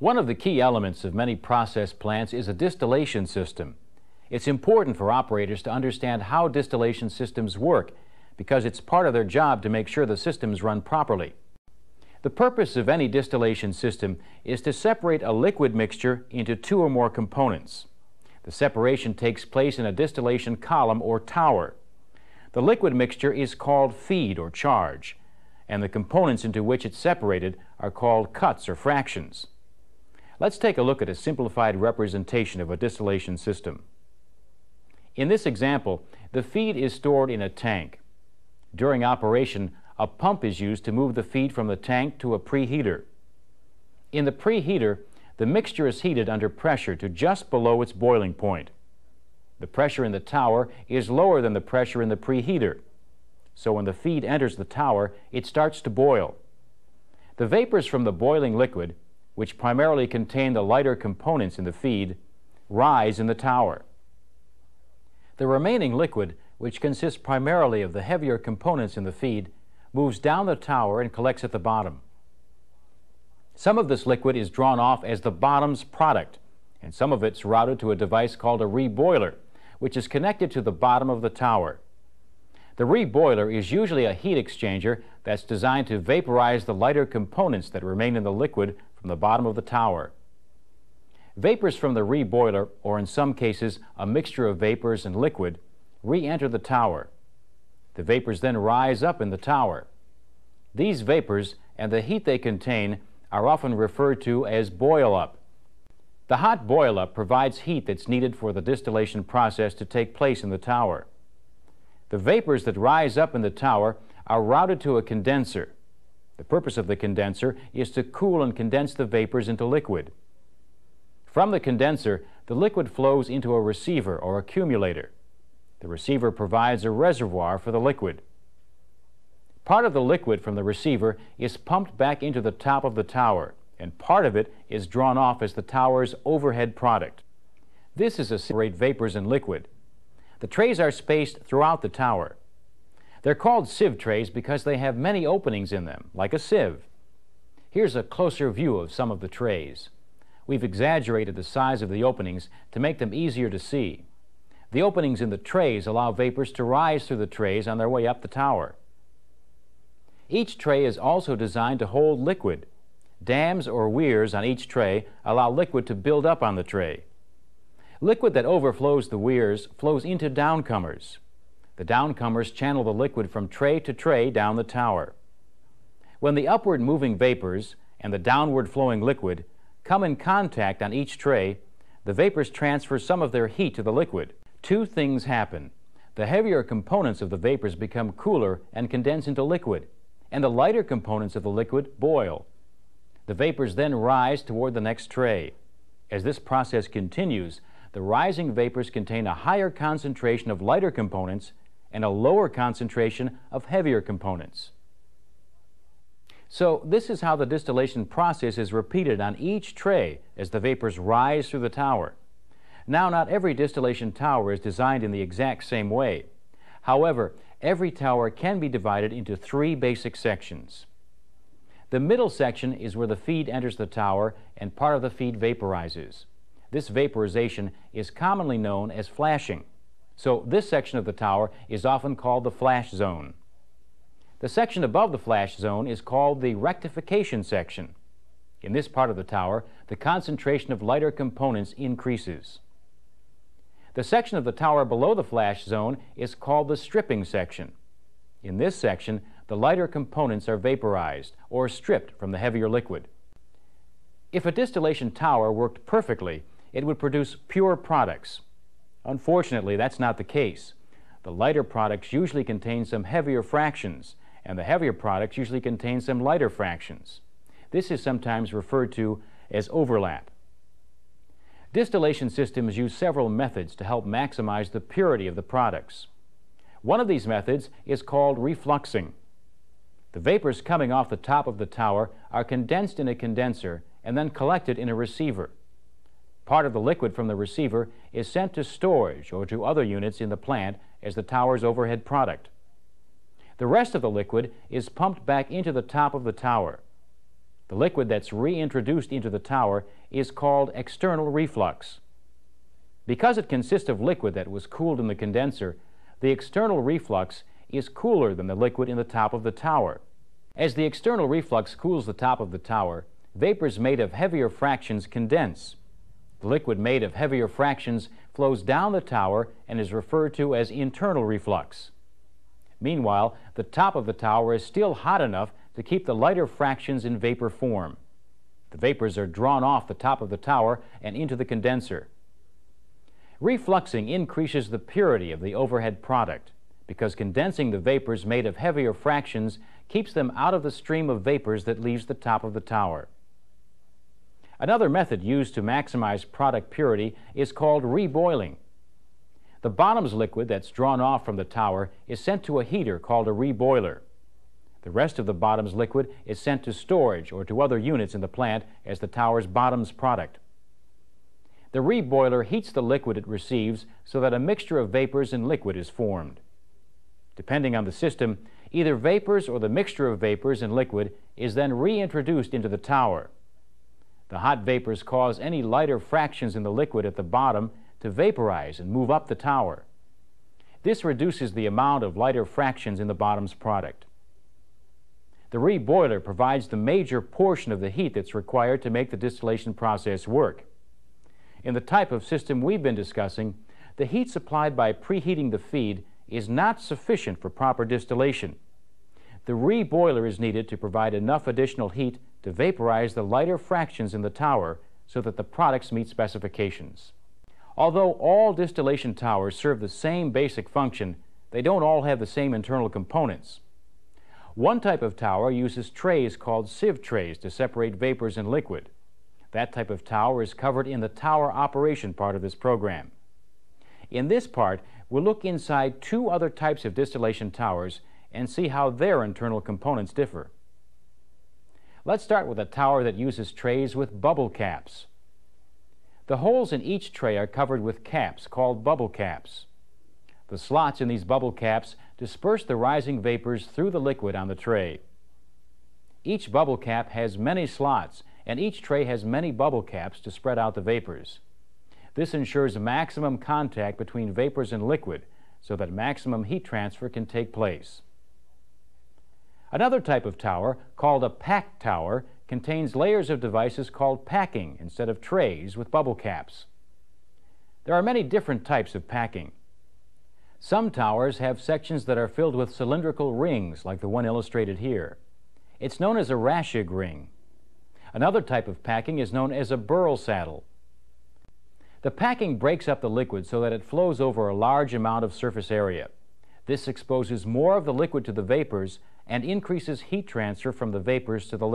One of the key elements of many process plants is a distillation system. It's important for operators to understand how distillation systems work because it's part of their job to make sure the systems run properly. The purpose of any distillation system is to separate a liquid mixture into two or more components. The separation takes place in a distillation column or tower. The liquid mixture is called feed or charge, and the components into which it's separated are called cuts or fractions. Let's take a look at a simplified representation of a distillation system. In this example, the feed is stored in a tank. During operation, a pump is used to move the feed from the tank to a preheater. In the preheater, the mixture is heated under pressure to just below its boiling point. The pressure in the tower is lower than the pressure in the preheater. So when the feed enters the tower, it starts to boil. The vapors from the boiling liquid, which primarily contain the lighter components in the feed, rise in the tower. The remaining liquid, which consists primarily of the heavier components in the feed, moves down the tower and collects at the bottom. Some of this liquid is drawn off as the bottom's product, and some of it's routed to a device called a reboiler, which is connected to the bottom of the tower. The reboiler is usually a heat exchanger that's designed to vaporize the lighter components that remain in the liquid from the bottom of the tower. Vapors from the reboiler, or in some cases a mixture of vapors and liquid, re-enter the tower. The vapors then rise up in the tower. These vapors and the heat they contain are often referred to as boil-up. The hot boil-up provides heat that's needed for the distillation process to take place in the tower. The vapors that rise up in the tower are routed to a condenser. The purpose of the condenser is to cool and condense the vapors into liquid. From the condenser, the liquid flows into a receiver or accumulator. The receiver provides a reservoir for the liquid. Part of the liquid from the receiver is pumped back into the top of the tower, and part of it is drawn off as the tower's overhead product. This is a separate vapors and liquid. The trays are spaced throughout the tower. They're called sieve trays because they have many openings in them, like a sieve. Here's a closer view of some of the trays. We've exaggerated the size of the openings to make them easier to see. The openings in the trays allow vapors to rise through the trays on their way up the tower. Each tray is also designed to hold liquid. Dams or weirs on each tray allow liquid to build up on the tray. Liquid that overflows the weirs flows into downcomers. The downcomers channel the liquid from tray to tray down the tower. When the upward moving vapors and the downward flowing liquid come in contact on each tray, the vapors transfer some of their heat to the liquid two things happen. The heavier components of the vapors become cooler and condense into liquid, and the lighter components of the liquid boil. The vapors then rise toward the next tray. As this process continues, the rising vapors contain a higher concentration of lighter components and a lower concentration of heavier components. So this is how the distillation process is repeated on each tray as the vapors rise through the tower. Now, not every distillation tower is designed in the exact same way. However, every tower can be divided into three basic sections. The middle section is where the feed enters the tower and part of the feed vaporizes. This vaporization is commonly known as flashing. So this section of the tower is often called the flash zone. The section above the flash zone is called the rectification section. In this part of the tower, the concentration of lighter components increases. The section of the tower below the flash zone is called the stripping section. In this section, the lighter components are vaporized or stripped from the heavier liquid. If a distillation tower worked perfectly, it would produce pure products. Unfortunately, that's not the case. The lighter products usually contain some heavier fractions, and the heavier products usually contain some lighter fractions. This is sometimes referred to as overlap. Distillation systems use several methods to help maximize the purity of the products. One of these methods is called refluxing. The vapors coming off the top of the tower are condensed in a condenser and then collected in a receiver. Part of the liquid from the receiver is sent to storage or to other units in the plant as the tower's overhead product. The rest of the liquid is pumped back into the top of the tower. The liquid that's reintroduced into the tower is called external reflux. Because it consists of liquid that was cooled in the condenser, the external reflux is cooler than the liquid in the top of the tower. As the external reflux cools the top of the tower, vapors made of heavier fractions condense. The liquid made of heavier fractions flows down the tower and is referred to as internal reflux. Meanwhile, the top of the tower is still hot enough to keep the lighter fractions in vapor form. The vapors are drawn off the top of the tower and into the condenser. Refluxing increases the purity of the overhead product because condensing the vapors made of heavier fractions keeps them out of the stream of vapors that leaves the top of the tower. Another method used to maximize product purity is called reboiling. The bottom's liquid that's drawn off from the tower is sent to a heater called a reboiler. The rest of the bottom's liquid is sent to storage or to other units in the plant as the tower's bottom's product. The reboiler heats the liquid it receives so that a mixture of vapors and liquid is formed. Depending on the system, either vapors or the mixture of vapors and liquid is then reintroduced into the tower. The hot vapors cause any lighter fractions in the liquid at the bottom to vaporize and move up the tower. This reduces the amount of lighter fractions in the bottom's product. The reboiler provides the major portion of the heat that's required to make the distillation process work. In the type of system we've been discussing, the heat supplied by preheating the feed is not sufficient for proper distillation. The reboiler is needed to provide enough additional heat to vaporize the lighter fractions in the tower so that the products meet specifications. Although all distillation towers serve the same basic function, they don't all have the same internal components. One type of tower uses trays called sieve trays to separate vapors and liquid. That type of tower is covered in the tower operation part of this program. In this part, we'll look inside two other types of distillation towers and see how their internal components differ. Let's start with a tower that uses trays with bubble caps. The holes in each tray are covered with caps called bubble caps. The slots in these bubble caps disperse the rising vapors through the liquid on the tray. Each bubble cap has many slots, and each tray has many bubble caps to spread out the vapors. This ensures maximum contact between vapors and liquid so that maximum heat transfer can take place. Another type of tower, called a packed tower, contains layers of devices called packing instead of trays with bubble caps. There are many different types of packing. Some towers have sections that are filled with cylindrical rings like the one illustrated here. It's known as a Raschig ring. Another type of packing is known as a Berl saddle. The packing breaks up the liquid so that it flows over a large amount of surface area. This exposes more of the liquid to the vapors and increases heat transfer from the vapors to the liquid.